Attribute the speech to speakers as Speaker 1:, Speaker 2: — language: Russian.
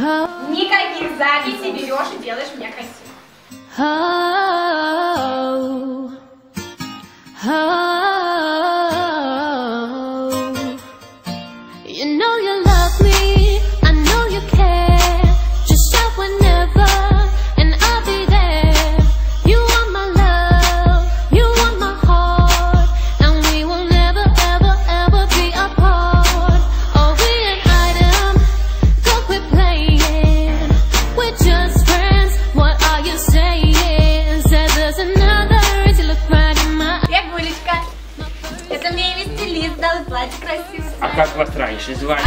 Speaker 1: Никаких записей берешь и делаешь меня красивой. дал платье красивое.
Speaker 2: А как вас раньше звали?